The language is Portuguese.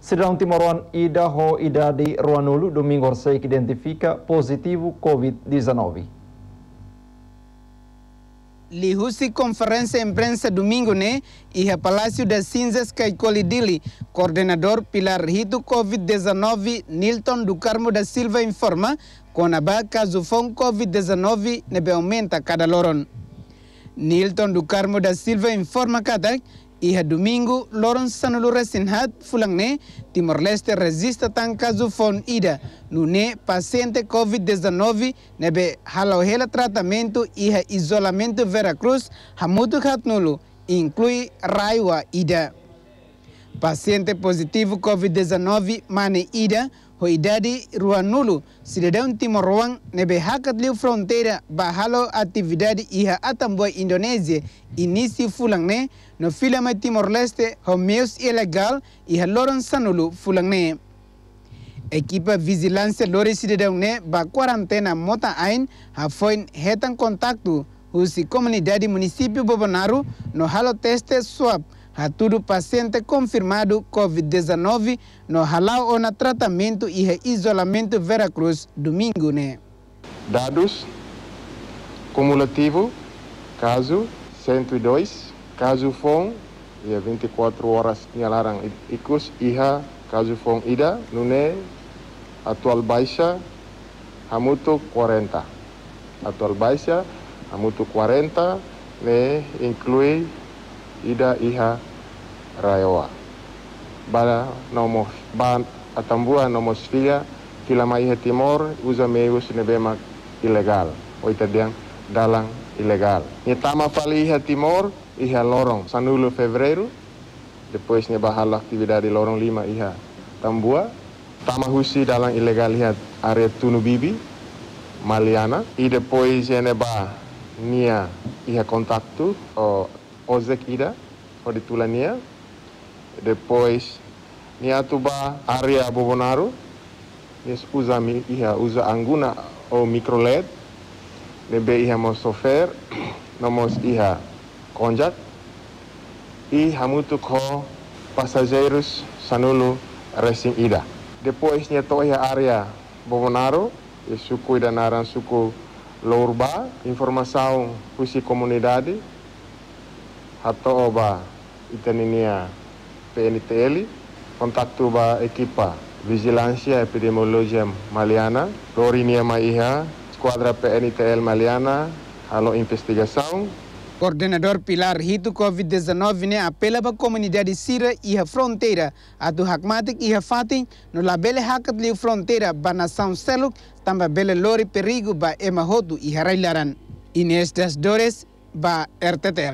Cidadão Timoruan Ida Ho Idade Ruanulu domingo orcei que identifica positivo Covid-19. Lihusi conferência imprensa domingo né e a Palácio das Cinzas Dili, coordenador Pilar Rito Covid-19 Nilton do Carmo da Silva informa com a caso fom Covid-19 nebe aumenta cada loron. Nilton do Carmo da Silva informa que Iha domingo, Lawrence Sanulu Resinhat fulangne Timor-Leste resista tan caso fon ida. Nune paciente COVID-19 nebe halau hela tratamento iha isolamento Veracruz hamutu nulu inclui raiwa ida. Paciente positivo COVID-19 mane ida ho idade Ruanulu, cidadão Timor-Ruang, nebe hakat liu fronteira. Bahalo atividade iha atambua Indonésia, início fulangne, no filama Timor-Leste, ho meus ilegal iha loron sanulu fulangne. Equipa vigilância lori cidadão ne ba quarentena mota ain ha foi hetan contacto husi comunidade município Bobonaro no halo teste swab a tudo paciente confirmado COVID-19 no halau na tratamento e isolamento Veracruz domingo, né? Dados cumulativo, caso 102, caso FON, e 24 horas larang ikus iha caso FON ida, nune atual baixa, hamuto 40. Atual baixa, hamuto 40, ne inclui ida iha rayoa. Bala nomos ban atambua nomos figa kila mai timor usa meius nebema ilegal. Oita diang dalang ilegal. Ni tama fali iha timor iha lorong sanulu fevereiro depois ni bahal atividade lorong lima iha tambua tama husi dalang ilegal iha area tunu bibi Maliana e depois ene ba nia iha kontaktu o ozek ida o ditulania depois niatuba area Bobonaro nis usa iha usa anguna o microled nebe iha mo sofer nomos iha konjak e hamutu ko passageiros sanulu racing ida. Depois nia to iha area Bobonaro e suku ida naran suku Lourba, informação pusi comunidade, hato oba itaninia PNTL, kontaktu ba ekipa Vigilância Epidemiologia Maliana, Lorinia Maiha, Esquadra PNTL Maliana, Halo Investigação. Coordenador Pilar Rito Covid-19 ne apela para a comunidade Sira e a fronteira, a do Hakmatik e a Fatin, no labele hakat li fronteira ba nação Seluk, também bele lori perigo ba emahodu e harailaran. Inês das Dores ba RTTL.